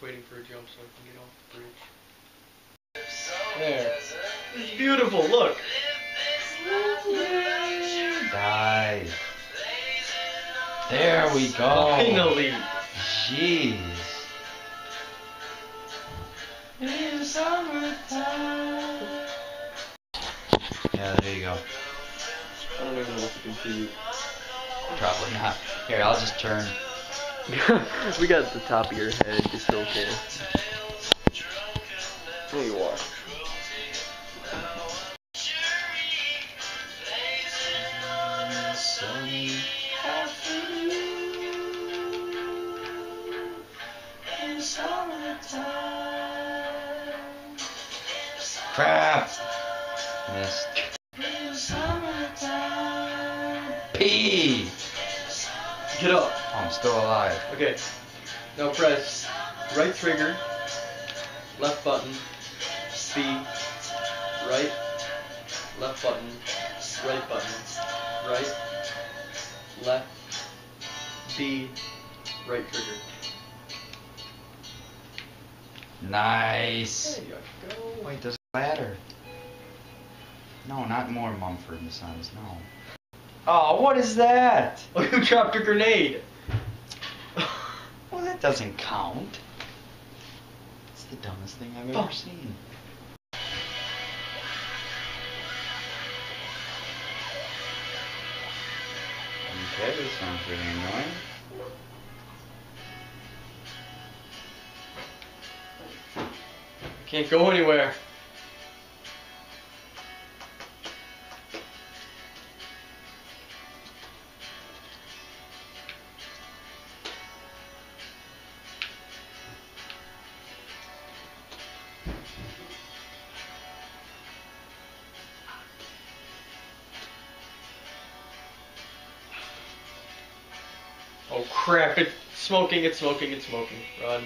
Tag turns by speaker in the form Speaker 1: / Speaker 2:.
Speaker 1: jump so I can get off the bridge. There. It's beautiful, look!
Speaker 2: Die. There we go.
Speaker 1: Finally!
Speaker 2: Jeez. In summertime. Yeah, there you go.
Speaker 1: I don't even know if you can see.
Speaker 2: Probably not. Here, I'll just turn.
Speaker 1: we got the top of your head, it's okay. There you are.
Speaker 2: Crap! Missed. P.
Speaker 1: Get up.
Speaker 2: Oh, I'm still alive.
Speaker 1: Okay. Now press right trigger, left button, B, right, left button, right button, right, left, B, right trigger.
Speaker 2: Nice.
Speaker 1: There you go.
Speaker 2: Wait, does it matter? No, not more Mumford and Sons. No. Oh, what is that?
Speaker 1: Oh, you dropped a grenade.
Speaker 2: Well, that doesn't count. It's the dumbest thing I've ever
Speaker 1: Oh.
Speaker 2: seen. Okay, this sounds really annoying.
Speaker 1: Can't go anywhere. Oh crap, it's smoking, it's smoking, it's smoking. Run.